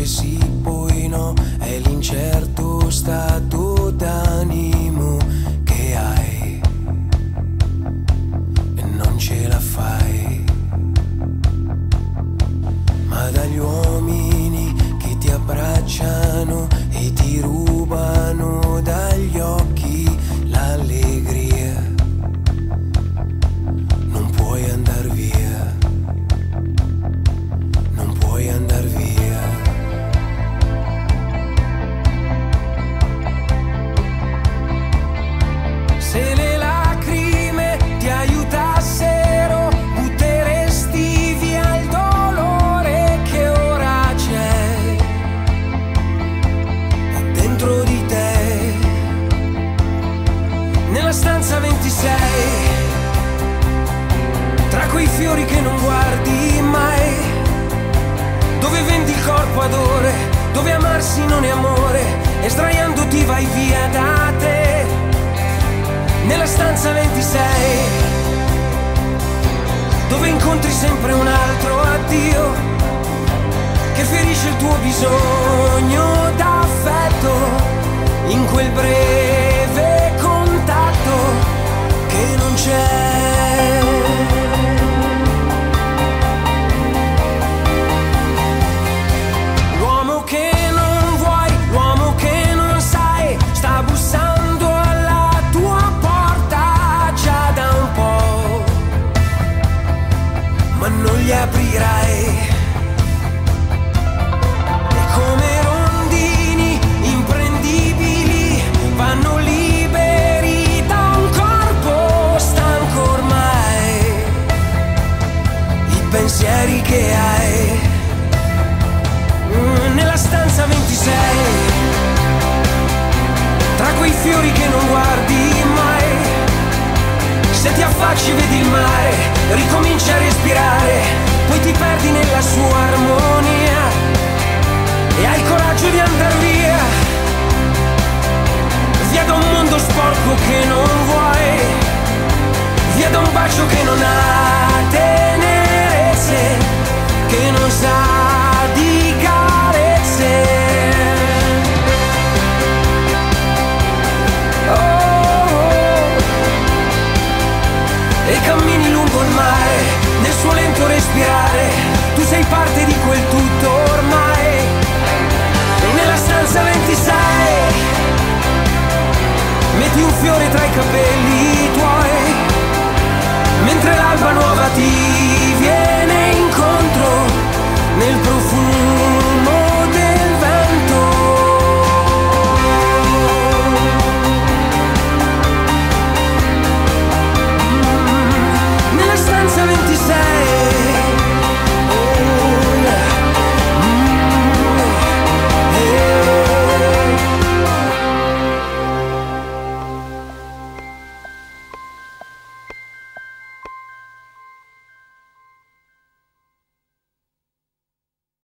che sì, poi no, è l'incerto stato d'animo che hai e non ce la fai. Ma dagli uomini che ti abbracciano e ti rubano dagli occhi. Fiori che non guardi mai, dove vendi il corpo ad ore, dove amarsi non è amore, e sdraiandoti vai via da te. Nella stanza 26 dove incontri sempre un altro addio che ferisce il tuo bisogno nella sua armonia e hai il coraggio di andare via. Via da un mondo sporco che non vuoi via da un bacio che non hai parte di quel tutto ormai. E nella stanza 26 Metti un fiore tra i capelli